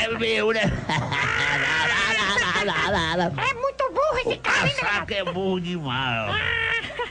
É meu, né? É muito burro esse cara, hein, A que é burro demais. ó.